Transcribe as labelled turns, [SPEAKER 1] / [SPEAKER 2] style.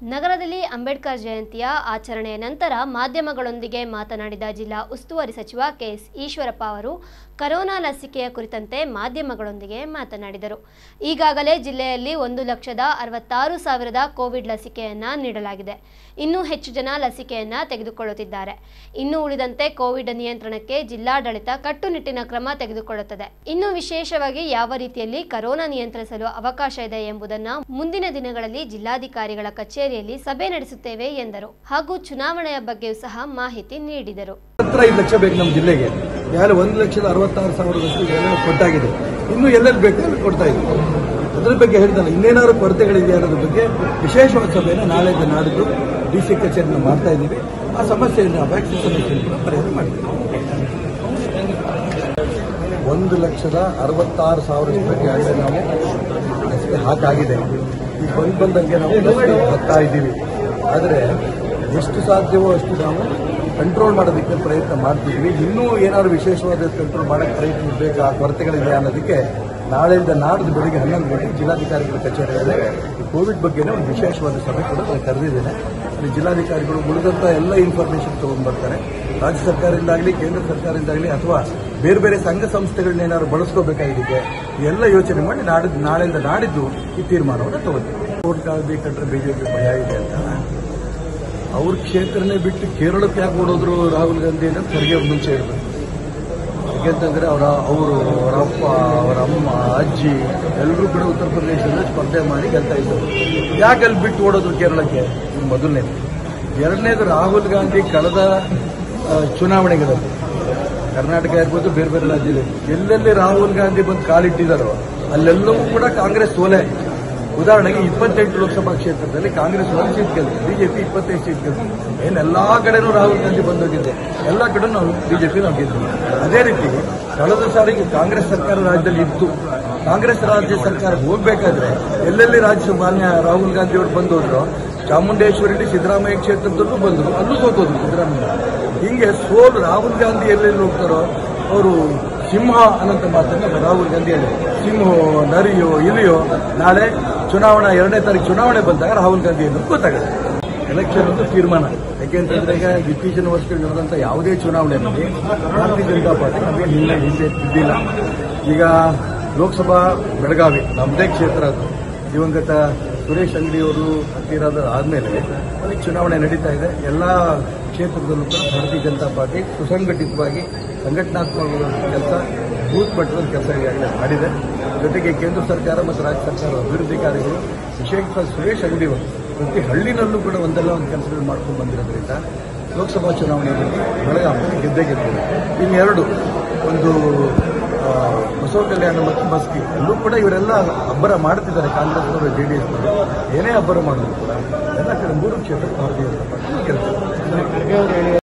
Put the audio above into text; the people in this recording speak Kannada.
[SPEAKER 1] ನಗರದಲ್ಲಿ ಅಂಬೇಡ್ಕರ್ ಜಯಂತಿಯ ಆಚರಣೆಯ ನಂತರ ಮಾಧ್ಯಮಗಳೊಂದಿಗೆ ಮಾತನಾಡಿದ ಜಿಲ್ಲಾ ಉಸ್ತುವಾರಿ ಸಚಿವ ಕೆಎಸ್ ಈಶ್ವರಪ್ಪ ಅವರು ಕರೋನಾ ಲಸಿಕೆಯ ಕುರಿತಂತೆ ಮಾಧ್ಯಮಗಳೊಂದಿಗೆ ಮಾತನಾಡಿದರು. ಈಗಾಗಲೇ ಜಿಲ್ಲೆಯಲ್ಲಿ ಒಂದು ಲಕ್ಷದ ಅರವತ್ತಾರು ಸಾವಿರದ ಕೋವಿಡ್ ಲಸಿಕೆಯನ್ನ ನೀಡಲಾಗಿದೆ. ಇನ್ನೂ ಹೆಚ್ಚು ಜನ ಲಸಿಕೆಯನ್ನ ತೆಗೆದುಕೊಳ್ಳುತ್ತಿದ್ದಾರೆ. ಇನ್ನು ಉಳಿದಂತೆ ಕೋವಿಡ್ ನಿಯಂತ್ರಣಕ್ಕೆ ಜಿಲ್ಲಾಡಳಿತ ಕಟ್ಟುನಿಟ್ಟಿನ ಕ್ರಮ ತೆಗೆದುಕೊಳ್ಳುತ್ತದೆ. ಇನ್ನು ವಿಶೇಷವಾಗಿ ಯಾವ ರೀತಿಯಲ್ಲಿ ಕರೋನಾ ನಿಯಂತ್ರಿಸಲು ಅವಕಾಶ ಇದೆ ಎಂಬುದನ್ನು ಮುಂದಿನ ದಿನಗಳಲ್ಲಿ ಜಿಲ್ಲಾಧಿಕಾರಿಗಳ ಕಚೇರಿಯಲ್ಲಿ ಸಭೆ ನಡೆಸುತ್ತೇವೆ ಎಂದರು. ಹಾಗೂ ಚುನಾವಣೆಯ ಬಗ್ಗೆಯೂ ಸಹ ಮಾಹಿತಿ ನೀಡಿದರು.
[SPEAKER 2] ಲಕ್ಷ ಬೇಕು ನಮ್ಮ ಜಿಲ್ಲೆಗೆ. ಯಾರು ಒಂದು ಲಕ್ಷದ ಅರವತ್ತಾರು ಸಾವಿರದಷ್ಟು ಇನ್ನು ಎಲ್ಲೆಲ್ಲಿ ಬೇಕು ಕೊಡ್ತಾ ಇದ್ದೀವಿ ಅದ್ರ ಬಗ್ಗೆ ಹೇಳ್ತಾನೆ ಇನ್ನೇನಾದ್ರು ಕೊರತೆಗಳಿದೆ ಅನ್ನೋದ್ರ ಬಗ್ಗೆ ವಿಶೇಷವಾದ ಸಭೆಯನ್ನು ನಾಳೆ ನಾಡಿದ್ದು ಡಿ ಸಿ ಕಚೇರಿಯನ್ನು ಮಾಡ್ತಾ ಇದ್ದೀವಿ. ಆ ಸಮಸ್ಯೆಯನ್ನು ವ್ಯಾಕ್ಸಿನ್ ಸಮಸ್ಯೆಯನ್ನು ಪರಿಹಾರ ಮಾಡ್ತೀವಿ. ಒಂದು ಲಕ್ಷದ ಅರವತ್ತಾರು ಸಾವಿರ ರೂಪಾಯಿ ನಾವು ಹಾಕಾಗಿದೆ. ಈಗ ಬಂದು ಬಂದಂಗೆ ನಾವು ಹಾಕ್ತಾ ಇದ್ದೀವಿ. ಆದರೆ ಎಷ್ಟು ಸಾಧ್ಯವೋ ಅಷ್ಟು ನಾವು ಕಂಟ್ರೋಲ್ ಮಾಡೋದಕ್ಕೆ ಪ್ರಯತ್ನ ಮಾಡ್ತಿದ್ದೀವಿ. ಇನ್ನೂ ಏನಾದ್ರು ವಿಶೇಷವಾದ ಕಂಟ್ರೋಲ್ ಮಾಡೋಕ್ಕೆ ಪ್ರಯತ್ನ ಬೇಕಾ ಕೊರತೆಗಳಿದೆ ಅನ್ನೋದಕ್ಕೆ ನಾಳೆಯಿಂದ ನಾಡಿದ್ದು ಬೆಳಿಗ್ಗೆ ಹನ್ನೊಂದು ಗಂಟೆಗೆ ಜಿಲ್ಲಾಧಿಕಾರಿಗಳ ಕಚೇರಿಯಲ್ಲಿ ಈ ಕೋವಿಡ್ ಬಗ್ಗೆನೇ ಒಂದು ವಿಶೇಷವಾದ ಸಭೆ ಕೂಡ ನಾನು ಕರೆದಿದ್ದೇನೆ. ಅಲ್ಲಿ ಜಿಲ್ಲಾಧಿಕಾರಿಗಳು ಉಳಿದಂಥ ಎಲ್ಲ ಇನ್ಫಾರ್ಮೇಷನ್ ತೊಗೊಂಡು ಬರ್ತಾರೆ ರಾಜ್ಯ ಸರ್ಕಾರದಿಂದಾಗಲಿ, ಕೇಂದ್ರ ಸರ್ಕಾರದಿಂದಾಗಲಿ ಅಥವಾ ಬೇರೆ ಬೇರೆ ಸಂಘ ಸಂಸ್ಥೆಗಳನ್ನ ಏನಾದ್ರು ಬಳಸ್ಕೋಬೇಕಾಗಿದ್ದಕ್ಕೆ ಎಲ್ಲ ಯೋಚನೆ ಮಾಡಿ ನಾಡಿದ್ದು ನಾಳೆಯಿಂದ ನಾಡಿದ್ದು ಈ ತೀರ್ಮಾನವನ್ನು ತಗೋತೀವಿ ಕಾಲ ಬೇಕಂದ್ರೆ ಬಿಜೆಪಿ ಭಯ ಇದೆ ಅಂತ. ಅವ್ರ ಕ್ಷೇತ್ರನೇ ಬಿಟ್ಟು ಕೇರಳಕ್ಕೆ ಯಾಕೆ ಓಡೋದ್ರು ರಾಹುಲ್ ಗಾಂಧಿ ಅಂತ ತೆರಿಗೆ ಮುಂಚೆ ಇರಬೇಕು ಯಾಕೆಂತಂದ್ರೆ ಅವರ, ಅವರು ಅವರಪ್ಪ ಅವರ ಅಮ್ಮ, ಅಜ್ಜಿ ಎಲ್ಲರೂ ಕೂಡ ಉತ್ತರ ಪ್ರದೇಶದಲ್ಲಿ ಸ್ಪರ್ಧೆ ಮಾಡಿ ಗೆಲ್ತಾ ಇದ್ದರು. ಯಾಕೆ ಅಲ್ಲಿ ಬಿಟ್ಟು ಓಡೋದ್ರು ಕೇರಳಕ್ಕೆ? ಮೊದಲನೇದು. ಎರಡನೇದು ರಾಹುಲ್ ಗಾಂಧಿ ಕಳೆದ ಚುನಾವಣೆಗಳಲ್ಲಿ. ಕರ್ನಾಟಕ ಇರ್ಬೋದು ಬೇರೆ ಬೇರೆ ರಾಜ್ಯದಲ್ಲಿ ಎಲ್ಲೆಲ್ಲಿ ರಾಹುಲ್ ಗಾಂಧಿ ಬಂದು ಕಾಲಿಟ್ಟಿದ್ದಾರೋ ಅಲ್ಲೆಲ್ಲವೂ ಕೂಡ ಕಾಂಗ್ರೆಸ್ ಸೋಲೆ ಉದಾಹರಣೆಗೆ ಇಪ್ಪತ್ತೆಂಟು ಲೋಕಸಭಾ ಕ್ಷೇತ್ರದಲ್ಲಿ ಕಾಂಗ್ರೆಸ್ ಒಂದು ಸೀಟ್ ಗೆಲ್ತು, ಬಿಜೆಪಿ ಇಪ್ಪತ್ತೈದು ಸೀಟ್ ಗೆಲ್ತು. ಏನು ಎಲ್ಲಾ ಕಡೆನೂ ರಾಹುಲ್ ಗಾಂಧಿ ಬಂದೋಗಿದ್ದೆ. ಎಲ್ಲ ಕಡೆ ನಾವು ಬಿಜೆಪಿ ನಾವು ಅದೇ ರೀತಿ ಕಳೆದ ಸಾರಿಗೆ ಕಾಂಗ್ರೆಸ್ ಸರ್ಕಾರ ರಾಜ್ಯದಲ್ಲಿ ಇತ್ತು. ಕಾಂಗ್ರೆಸ್ ರಾಜ್ಯ ಸರ್ಕಾರ ಹೋಗ್ಬೇಕಾದ್ರೆ ಎಲ್ಲೆಲ್ಲಿ ರಾಜ್ಯ ಮಾನ್ಯ ರಾಹುಲ್ ಗಾಂಧಿ ಅವರು ಬಂದೋದ್ರು ಚಾಮುಂಡೇಶ್ವರಿ ಸಿದ್ದರಾಮಯ್ಯ ಕ್ಷೇತ್ರದಲ್ಲೂ ಬಂದರು, ಅಲ್ಲೂ ಸೋತೋದ್ರು ಸಿದ್ದರಾಮಯ್ಯ. ಹಿಂಗೆ ಸೋಲು ರಾಹುಲ್ ಗಾಂಧಿ ಎಲ್ಲೆಲ್ಲಿ ಹೋಗ್ತಾರೋ ಅವರು ಸಿಂಹ ಅನ್ನೋಂಥ ಮಾತನ್ನ ರಾಹುಲ್ ಗಾಂಧಿ ಹೇಳಿ ಸಿಂಹೋ, ನರಿಯೋ, ಇಲಿಯೋ, ನಾಳೆ ಚುನಾವಣಾ, ಎರಡನೇ ತಾರೀಕು ಚುನಾವಣೆ ಬಂದಾಗ ರಾಹುಲ್ ಗಾಂಧಿ ಅನ್ನೋದು ಗೊತ್ತಾಗುತ್ತೆ. ಎಲೆಕ್ಷನ್ ಅಂತ ತೀರ್ಮಾನ. ಯಾಕೆಂತಂದ್ರೆ ಈಗ ಇತ್ತೀಚಿನ ವರ್ಷಗಳು ನಡೆದಂಥ ಯಾವುದೇ ಚುನಾವಣೆಯಲ್ಲಿ ಭಾರತೀಯ ಜನತಾ ಪಾರ್ಟಿ ನಮಗೆ ಹಿಂದೆ ಹಿಂದೆ ಇದ್ದಿಲ್ಲ ಈಗ ಲೋಕಸಭಾ ಬೆಳಗಾವಿ ನಮ್ಮದೇ ಕ್ಷೇತ್ರ ಅದು. ದಿವಂಗತ ಸುರೇಶ್ ಅಂಗಡಿಯವರು ಹತ್ತಿರದ ಆದಮೇಲೆ ಅಲ್ಲಿ ಚುನಾವಣೆ ನಡೀತಾ ಇದೆ. ಎಲ್ಲ ಕ್ಷೇತ್ರದಲ್ಲೂ ಕೂಡ ಭಾರತೀಯ ಜನತಾ ಪಾರ್ಟಿ ಸುಸಂಘಟಿತವಾಗಿ ಸಂಘಟನಾತ್ಮಕ ಕೆಲಸ, ಬೂತ್ ಮಟ್ಟದ ಕೆಲಸ ಈಗಾಗಲೇ ಮಾಡಿದೆ. ಜೊತೆಗೆ ಕೇಂದ್ರ ಸರ್ಕಾರ ಮತ್ತು ರಾಜ್ಯ ಸರ್ಕಾರ ಅಭಿವೃದ್ಧಿ ಕಾರ್ಯಗಳು ವಿಶೇಷವಾಗಿ ಸುರೇಶ್ ಅಂಗಡಿಯವರು ಪ್ರತಿ ಹಳ್ಳಿನಲ್ಲೂ ಕೂಡ ಒಂದಲ್ಲ ಒಂದು ಕೆಲಸಗಳು ಮಾಡ್ಕೊಂಡು ಬಂದಿರೋದ್ರಿಂದ ಲೋಕಸಭಾ ಚುನಾವಣೆಯಲ್ಲಿ ಬೆಳಗಾವಿ ಗೆದ್ದೇ ಗೆದ್ದಿದೆ ಇನ್ನೆರಡು, ಒಂದು ಬಸವ ಕಲ್ಯಾಣ ಮತ್ತು ಮಸ್ಕಿ ಎಲ್ಲೂ ಕೂಡ ಇವರೆಲ್ಲ ಅಬ್ಬರ ಮಾಡ್ತಿದ್ದಾರೆ, ಕಾಂಗ್ರೆಸ್ನವರು, ಜೆ ಡಿ ಎಸ್ನವರು. ಏನೇ ಅಬ್ಬರ ಮಾಡಿದ್ರು ಕೂಡ ಎಲ್ಲ ಕಡೆ ಮೂರು ಕ್ಷೇತ್ರ ಭಾರತೀಯ ಜನತಾ ಪಾರ್ಟಿ ಗೆಲ್ತಾರೆ